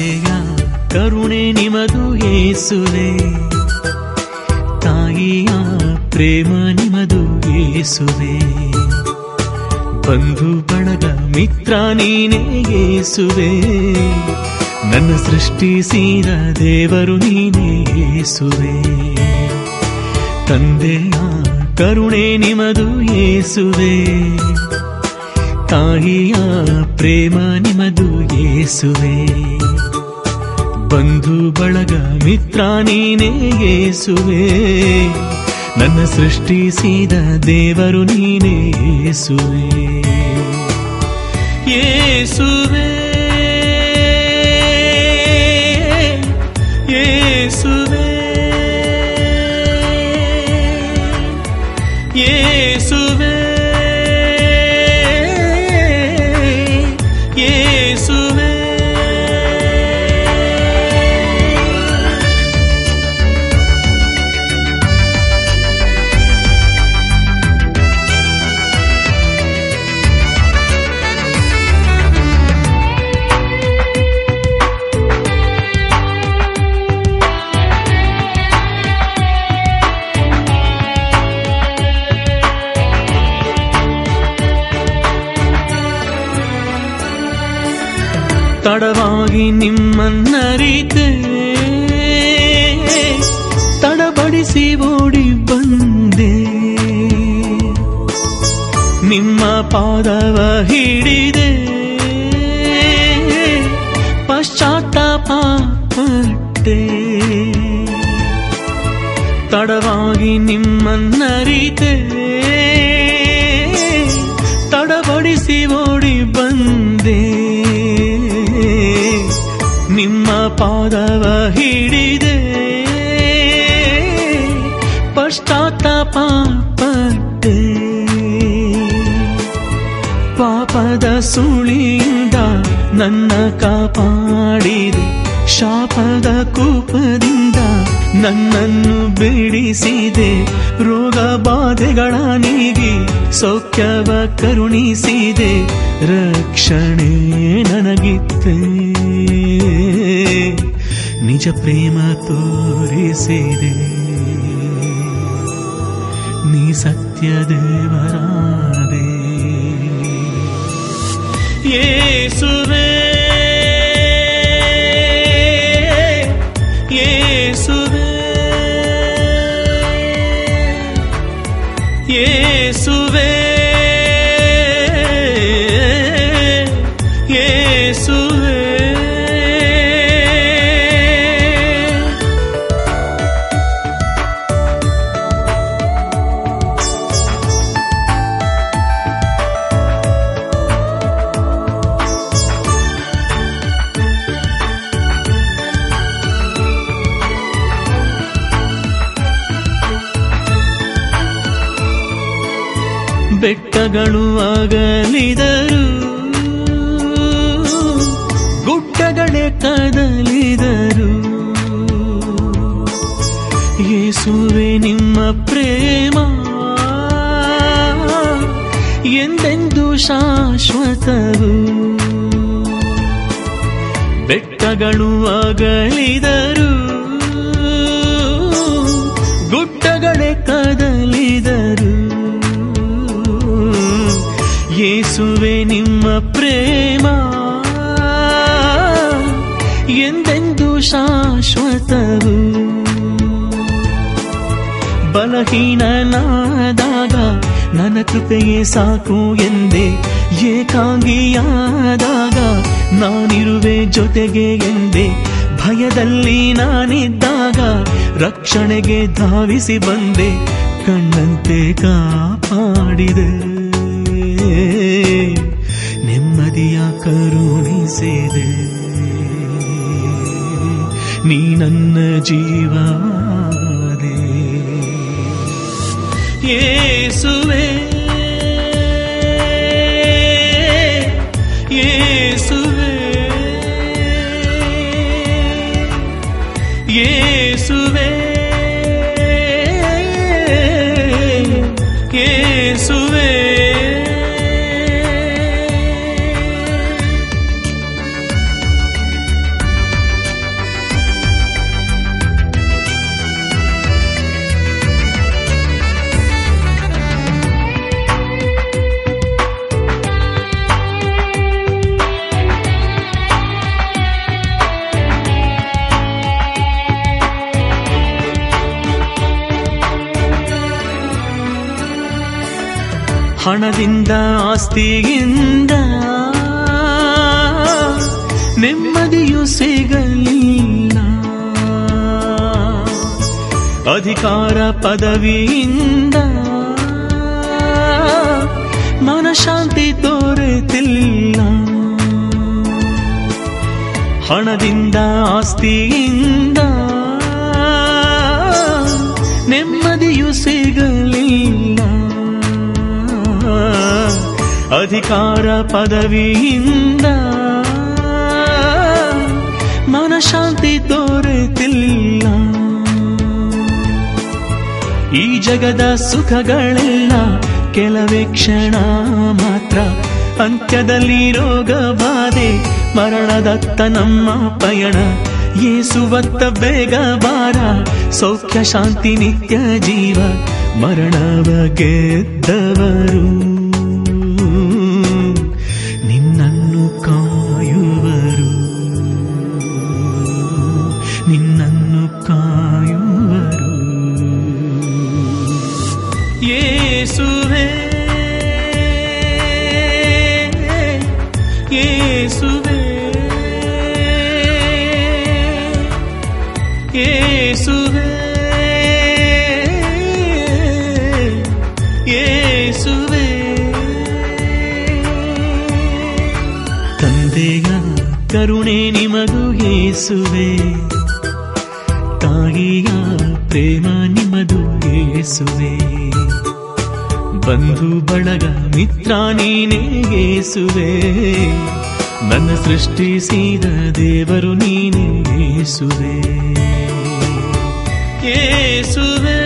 ತಂದೆಯ ಕರುಣೆ ನಿಮದು ಏಸುವೆ. ತಾಯಿಯ ಪ್ರೇಮ ನಿಮದು ಏಸುವೆ. ಬಂಧು ಬಳಗ ಮಿತ್ರ ನೀನೇ ಏಸುವೆ. ನನ್ನ ಸೃಷ್ಟಿಸಿದ ದೇವರು ನೀನೇ ಏಸುವೆ. ತಂದೆಯ ಕರುಣೆ ನಿಮದು ಏಸುವೆ. ತಾಯಿಯ ಪ್ರೇಮ ನಿಮದು ಏಸುವೆ. ಬಂಧು ಬಳಗ ಮಿತ್ರ ನೀನೇ ಯೇಸುವೆ ನನ್ನ ಸೃಷ್ಟಿಸಿದ ದೇವರು ನೀನೇ ಯೇಸುವೆ ಏಸುವೆ. ತಡವಾಗಿ ನಿಮ್ಮನ್ನರಿತೆ ತಡಬಡಿಸಿ ಓಡಿ ಬಂದೆ. ನಿಮ್ಮ ಪಾದವ ಹಿಡಿದೆ. ಪಶ್ಚಾತ್ತಾಪ ಪಟ್ಟೆ. ತಡವಾಗಿ ನಿಮ್ಮನ್ನರಿತೆ ಪಟ್ಟೆ ಪಾಪದ ಸುಳಿಯಿಂದ ನನ್ನ ಕಾಪಾಡಿದೆ. ಶಾಪದ ಕೂಪದಿಂದ ನನ್ನನ್ನು ಬಿಡಿಸಿದೆ. ರೋಗ ಬಾಧೆಗಳ ನೀಗಿ ಸೌಖ್ಯವ ಕರುಣಿಸಿದೆ. ರಕ್ಷಣೆ ನನಗಿತ್ತೆ. ನಿಜ ಪ್ರೇಮ ತೋರಿಸಿದೆ. ನೀ ಸತ್ಯ ದೇವರಾದೆ ಯೇಸುವೆ ಯೇಸುವೆ ಬೆಟ್ಟಗಳು ಅಗಲಿದರು ಗುಡ್ಡಗಳೇ ಕದಲಿದರು. ಯೇಸುವೆ ನಿಮ್ಮ ಪ್ರೇಮ ಎಂದೆಂದು ಶಾಶ್ವತವು? ಬೆಟ್ಟಗಳು ಅಗಲಿದರು ಯೇಸುವೆ ನಿಮ್ಮ ಪ್ರೇಮ. ಎಂದೆಂದು ಶಾಶ್ವತವು ಬಲಹೀನನಾದಾಗ ನನ್ನ ಕೃಪೆಯೇ ಸಾಕು ಎಂದೆ ಏಕಾಂಗಿಯಾದಾಗ ನಾನಿರುವೆ ಜೊತೆಗೆ ಎಂದೆ ಭಯದಲ್ಲಿ ನಾನಿದ್ದಾಗ ರಕ್ಷಣೆಗೆ ಧಾವಿಸಿ ಬಂದೆ ಕಣ್ಣಂತೆ ಕಾಪಾಡಿದೆ. ನೆಮ್ಮದಿಯ ಕರುಣಿಸಿದೆ ನೀ ನನ್ನ ಜೀವಾದೆ ಯೇಸುವೆ ಯೇಸುವೆ ಯೇಸುವೆ ಯೇಸುವೆ ಹಣದಿಂದ ಆಸ್ತಿಯಿಂದ ನೆಮ್ಮದಿಯು ಸಿಗಲಿಲ್ಲ. ಅಧಿಕಾರ ಪದವಿಯಿಂದ ಮನಶಾಂತಿ ದೊರೆತಿಲ್ಲ ಹಣದಿಂದ ಆಸ್ತಿಯಿಂದ ನೆಮ್ಮದಿಯು ಸಿಗಲಿಲ್ಲ ಅಧಿಕಾರ ಪದವಿಯಿಂದ ಮನಶಾಂತಿ ದೊರೆತಿಲ್ಲ. ಈ ಜಗದ ಸುಖಗಳೆಲ್ಲ ಕೆಲವೇ ಕ್ಷಣ ಮಾತ್ರ. ಅಂತ್ಯದಲ್ಲಿ ರೋಗ ಬಾಧೆ ಮರಣದತ್ತ ನಮ್ಮ ಪಯಣ. ಏಸುವತ್ತ ಬೇಗ ಬಾರ, ಸೌಖ್ಯ, ಶಾಂತಿ, ನಿತ್ಯ ಜೀವ. ಮರಣವ ಗೆದ್ದವರು. ಕರುಣೆ ನಿಮದು ಏಸುವೆ. ತಾಯಿಯ ಪ್ರೇಮ ನಿಮದು ಏಸುವೆ. ಬಂಧು ಬಳಗ ಮಿತ್ರ ನೀನೇ ಏಸುವೆ. ನನ್ನ ಸೃಷ್ಟಿಸಿದ ದೇವರು ನೀನೇ ಏಸುವೆ. ಯೇಸುವೆ